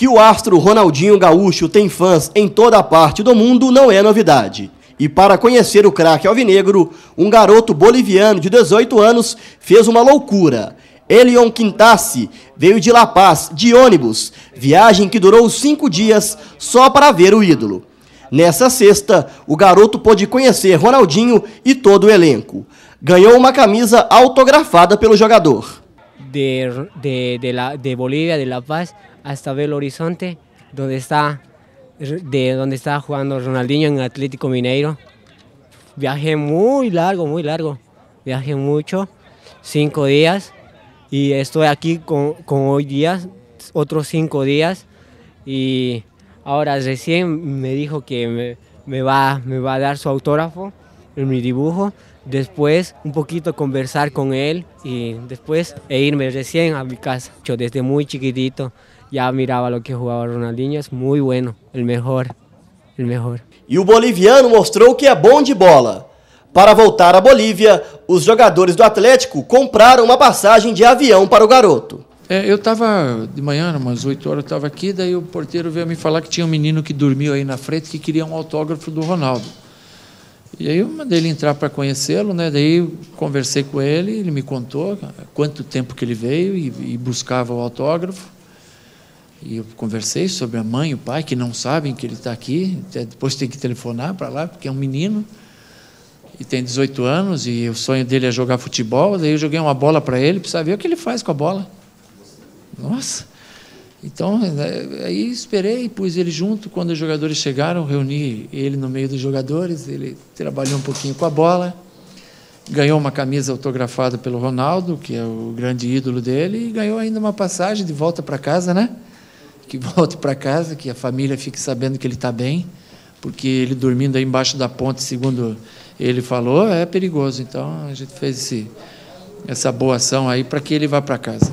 Que o astro Ronaldinho Gaúcho tem fãs em toda a parte do mundo não é novidade. E para conhecer o craque alvinegro, um garoto boliviano de 18 anos fez uma loucura. Elion Quintassi veio de La Paz de ônibus, viagem que durou cinco dias só para ver o ídolo. Nessa sexta, o garoto pôde conhecer Ronaldinho e todo o elenco. Ganhou uma camisa autografada pelo jogador. De, de, de, la, de Bolívia, de La Paz, hasta Belo Horizonte, onde está de donde estaba jugando Ronaldinho en Atlético Mineiro. Viajé muy largo, muy largo. Viajé mucho, cinco días. Y estoy aquí con, con hoy día, otros cinco días. Y ahora recién me dijo que me, me, va, me va a dar su autógrafo en mi dibujo. Después un poquito conversar con él y después e irme recién a mi casa. Yo desde muy chiquitito ya mirava o que jogava Ronaldinho, é muito bueno, o melhor, o melhor. E o boliviano mostrou que é bom de bola. Para voltar à Bolívia, os jogadores do Atlético compraram uma passagem de avião para o garoto. É, eu estava de manhã, umas 8 horas, eu estava aqui, daí o porteiro veio me falar que tinha um menino que dormiu aí na frente que queria um autógrafo do Ronaldo. E aí eu mandei ele entrar para conhecê-lo, né? Daí conversei com ele, ele me contou quanto tempo que ele veio e, e buscava o autógrafo. E eu conversei sobre a mãe e o pai, que não sabem que ele está aqui. Depois tem que telefonar para lá, porque é um menino. E tem 18 anos, e o sonho dele é jogar futebol. Daí eu joguei uma bola para ele, para saber o que ele faz com a bola. Nossa! Então, é, aí esperei, pus ele junto. Quando os jogadores chegaram, reuni ele no meio dos jogadores. Ele trabalhou um pouquinho com a bola. Ganhou uma camisa autografada pelo Ronaldo, que é o grande ídolo dele, e ganhou ainda uma passagem de volta para casa, né? Que volte para casa, que a família fique sabendo que ele está bem, porque ele dormindo aí embaixo da ponte, segundo ele falou, é perigoso. Então a gente fez esse, essa boa ação aí para que ele vá para casa.